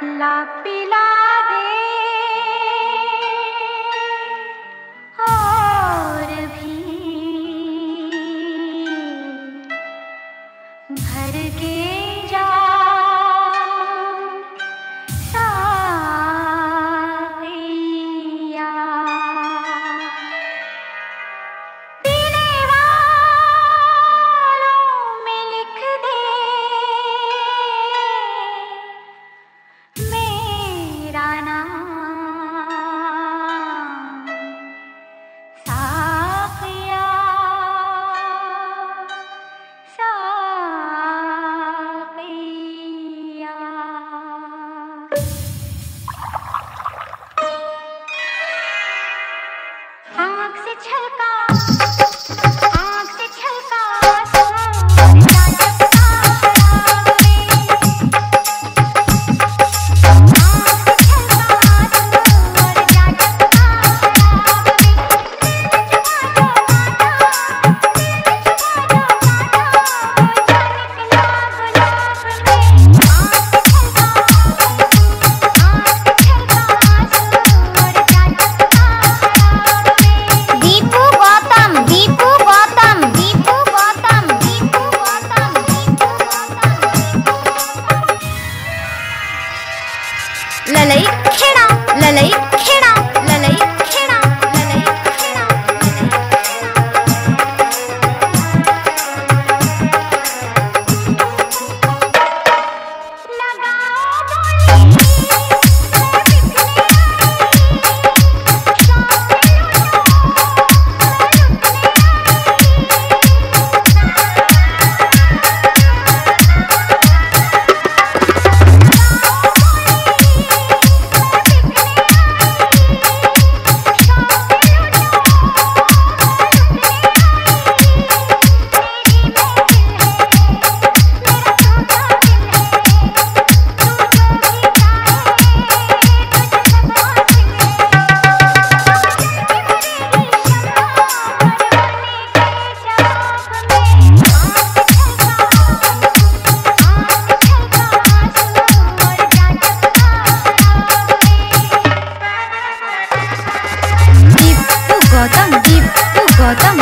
La pila. Lalai खेड़ा Lalai खेड़ा 어떤